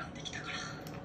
選んできたから。